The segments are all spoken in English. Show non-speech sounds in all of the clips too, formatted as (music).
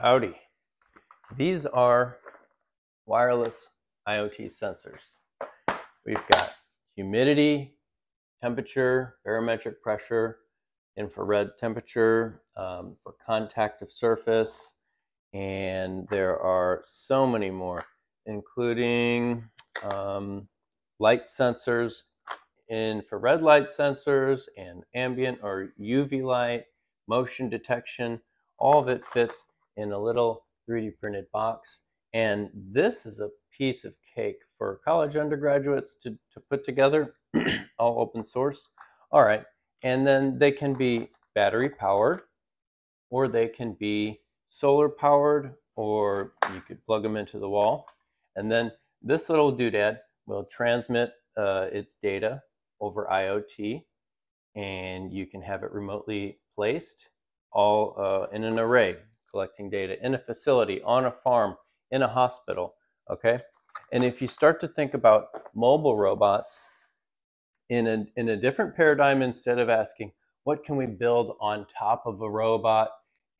Howdy. These are wireless IoT sensors. We've got humidity, temperature, barometric pressure, infrared temperature um, for contact of surface, and there are so many more, including um, light sensors, infrared light sensors, and ambient or UV light, motion detection. All of it fits in a little 3D printed box. And this is a piece of cake for college undergraduates to, to put together, (clears throat) all open source. All right. And then they can be battery powered, or they can be solar powered, or you could plug them into the wall. And then this little doodad will transmit uh, its data over IoT, and you can have it remotely placed all uh, in an array collecting data in a facility, on a farm, in a hospital, okay? And if you start to think about mobile robots in a, in a different paradigm, instead of asking, what can we build on top of a robot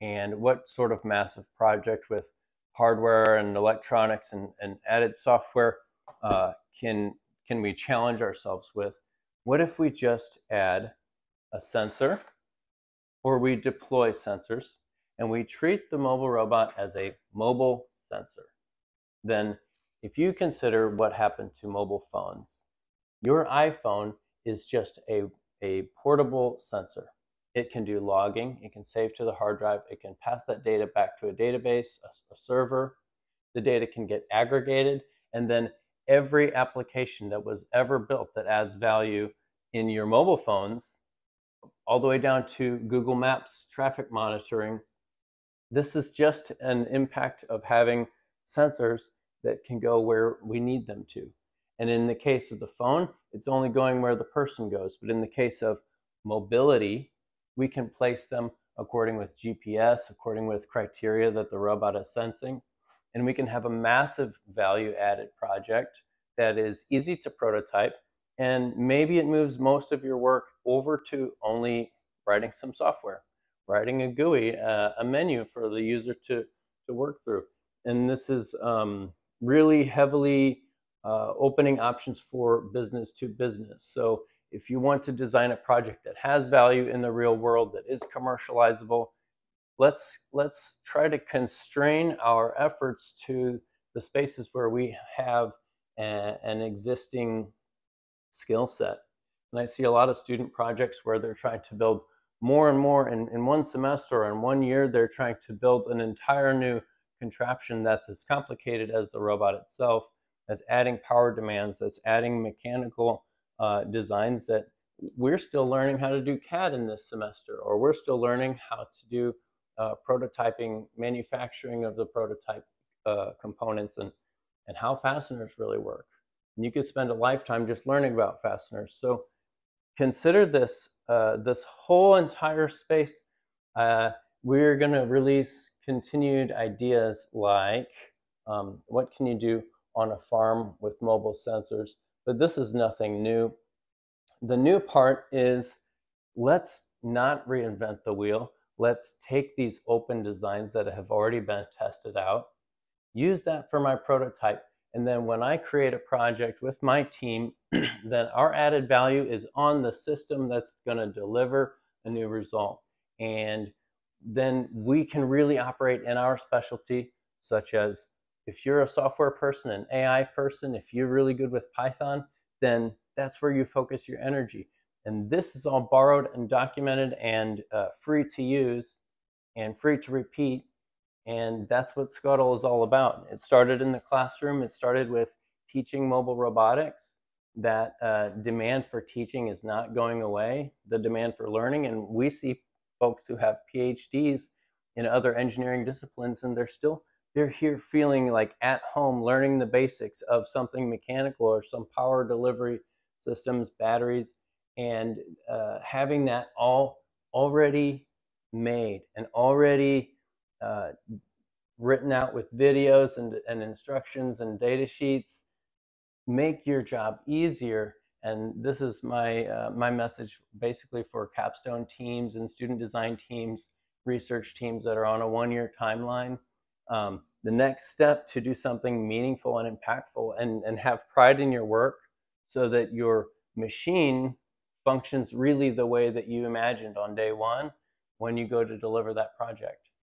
and what sort of massive project with hardware and electronics and, and added software uh, can, can we challenge ourselves with? What if we just add a sensor or we deploy sensors and we treat the mobile robot as a mobile sensor, then if you consider what happened to mobile phones, your iPhone is just a, a portable sensor. It can do logging, it can save to the hard drive, it can pass that data back to a database, a, a server. The data can get aggregated, and then every application that was ever built that adds value in your mobile phones, all the way down to Google Maps traffic monitoring this is just an impact of having sensors that can go where we need them to. And in the case of the phone, it's only going where the person goes. But in the case of mobility, we can place them according with GPS, according with criteria that the robot is sensing. And we can have a massive value added project that is easy to prototype. And maybe it moves most of your work over to only writing some software writing a GUI, uh, a menu for the user to, to work through. And this is um, really heavily uh, opening options for business to business. So if you want to design a project that has value in the real world, that is commercializable, let's, let's try to constrain our efforts to the spaces where we have a, an existing skill set. And I see a lot of student projects where they're trying to build more and more in, in one semester or in one year, they're trying to build an entire new contraption that's as complicated as the robot itself, that's adding power demands, that's adding mechanical uh, designs that we're still learning how to do CAD in this semester, or we're still learning how to do uh, prototyping, manufacturing of the prototype uh, components, and, and how fasteners really work. And you could spend a lifetime just learning about fasteners. So consider this uh, this whole entire space. Uh, we're going to release continued ideas like um, what can you do on a farm with mobile sensors, but this is nothing new. The new part is let's not reinvent the wheel. Let's take these open designs that have already been tested out, use that for my prototype, and then when I create a project with my team, (clears throat) then our added value is on the system that's going to deliver a new result. And then we can really operate in our specialty, such as if you're a software person, an AI person, if you're really good with Python, then that's where you focus your energy. And this is all borrowed and documented and uh, free to use and free to repeat and that's what Scuttle is all about. It started in the classroom. It started with teaching mobile robotics. That uh, demand for teaching is not going away. The demand for learning, and we see folks who have PhDs in other engineering disciplines, and they're still they're here feeling like at home, learning the basics of something mechanical or some power delivery systems, batteries, and uh, having that all already made and already uh, written out with videos and, and instructions and data sheets make your job easier and this is my uh, my message basically for capstone teams and student design teams research teams that are on a one-year timeline. Um, the next step to do something meaningful and impactful and, and have pride in your work so that your machine functions really the way that you imagined on day one when you go to deliver that project.